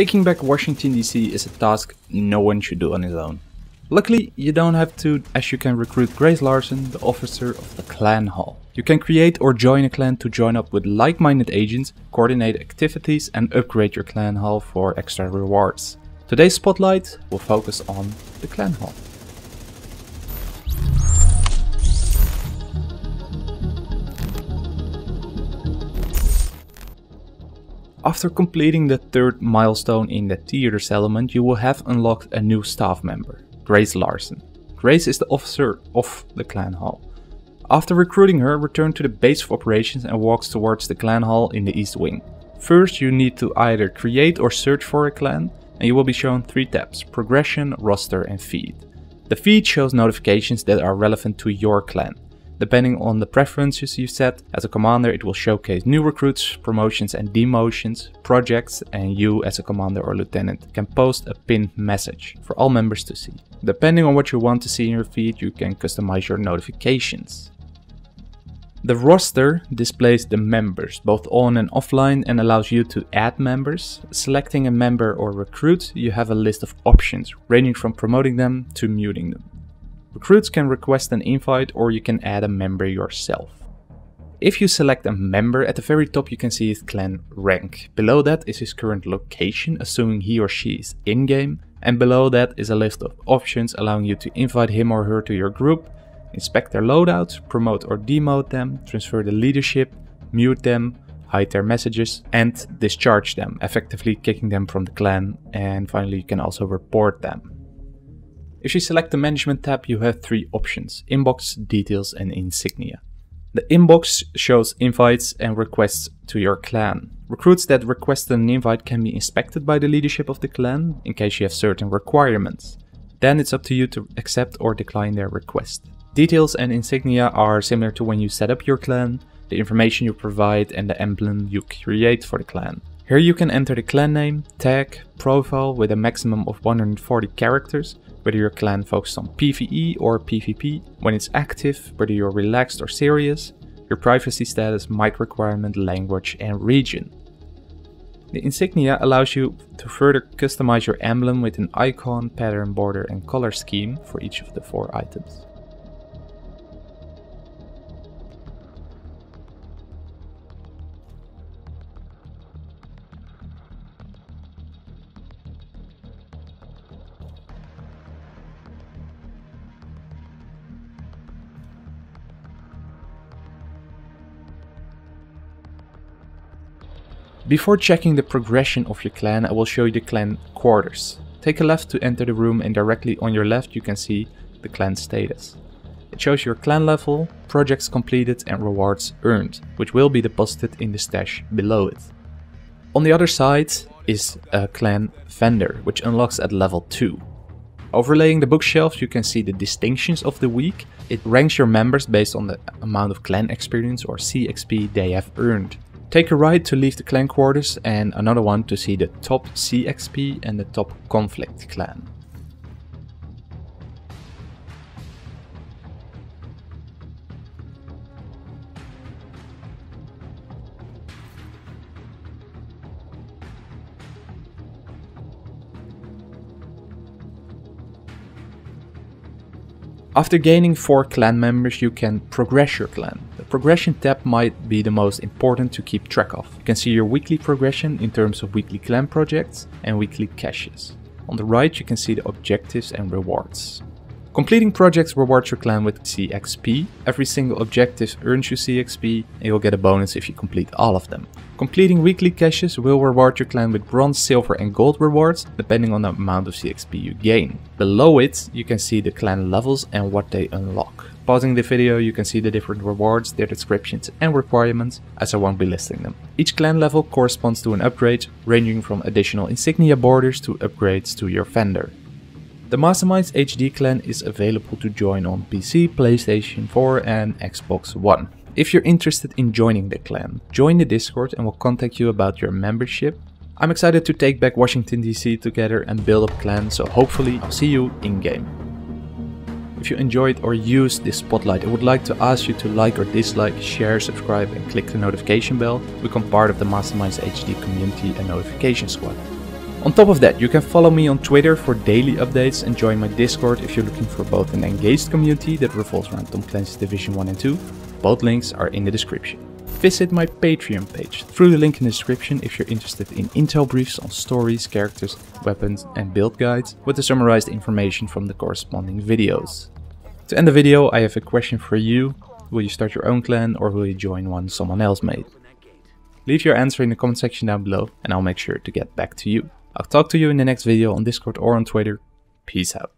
Taking back Washington DC is a task no one should do on his own. Luckily, you don't have to as you can recruit Grace Larson, the officer of the clan hall. You can create or join a clan to join up with like-minded agents, coordinate activities and upgrade your clan hall for extra rewards. Today's spotlight will focus on the clan hall. After completing the third milestone in the theater settlement, you will have unlocked a new staff member, Grace Larson. Grace is the officer of the clan hall. After recruiting her, return to the base of operations and walks towards the clan hall in the east wing. First you need to either create or search for a clan, and you will be shown three tabs, progression, roster and feed. The feed shows notifications that are relevant to your clan. Depending on the preferences you set, as a commander it will showcase new recruits, promotions and demotions, projects and you as a commander or lieutenant can post a pinned message for all members to see. Depending on what you want to see in your feed you can customize your notifications. The roster displays the members, both on and offline, and allows you to add members. Selecting a member or recruit, you have a list of options, ranging from promoting them to muting them. Recruits can request an invite or you can add a member yourself. If you select a member, at the very top you can see his clan rank. Below that is his current location, assuming he or she is in-game. And below that is a list of options allowing you to invite him or her to your group, inspect their loadouts, promote or demote them, transfer the leadership, mute them, hide their messages, and discharge them, effectively kicking them from the clan. And finally you can also report them. If you select the management tab, you have three options, inbox, details and insignia. The inbox shows invites and requests to your clan. Recruits that request an invite can be inspected by the leadership of the clan in case you have certain requirements. Then it's up to you to accept or decline their request. Details and insignia are similar to when you set up your clan, the information you provide and the emblem you create for the clan. Here you can enter the clan name, tag, profile with a maximum of 140 characters, whether your clan focuses on PvE or PvP, when it's active, whether you're relaxed or serious, your privacy status, mic requirement, language and region. The insignia allows you to further customize your emblem with an icon, pattern, border and color scheme for each of the four items. Before checking the progression of your clan, I will show you the clan quarters. Take a left to enter the room and directly on your left you can see the clan status. It shows your clan level, projects completed and rewards earned, which will be deposited in the stash below it. On the other side is a clan vendor, which unlocks at level 2. Overlaying the bookshelf you can see the distinctions of the week. It ranks your members based on the amount of clan experience or CXP they have earned. Take a right to leave the clan quarters and another one to see the top CXP and the top conflict clan. After gaining 4 clan members you can progress your clan. The progression tab might be the most important to keep track of. You can see your weekly progression in terms of weekly clan projects and weekly caches. On the right you can see the objectives and rewards. Completing projects rewards your clan with CXP. Every single objective earns you CXP and you'll get a bonus if you complete all of them. Completing weekly caches will reward your clan with bronze, silver and gold rewards depending on the amount of CXP you gain. Below it you can see the clan levels and what they unlock. Pausing the video you can see the different rewards, their descriptions and requirements as I won't be listing them. Each clan level corresponds to an upgrade ranging from additional insignia borders to upgrades to your vendor. The Masterminds HD clan is available to join on PC, PlayStation 4 and Xbox One. If you're interested in joining the clan, join the Discord and we'll contact you about your membership. I'm excited to take back Washington DC together and build up clan, so hopefully I'll see you in game. If you enjoyed or used this spotlight, I would like to ask you to like or dislike, share, subscribe and click the notification bell to become part of the Masterminds HD community and notification squad. On top of that, you can follow me on Twitter for daily updates and join my Discord if you're looking for both an engaged community that revolves around Tom Clancy's Division 1 and 2. Both links are in the description. Visit my Patreon page through the link in the description if you're interested in intel briefs on stories, characters, weapons and build guides with the summarized information from the corresponding videos. To end the video, I have a question for you. Will you start your own clan or will you join one someone else made? Leave your answer in the comment section down below and I'll make sure to get back to you. I'll talk to you in the next video on Discord or on Twitter. Peace out.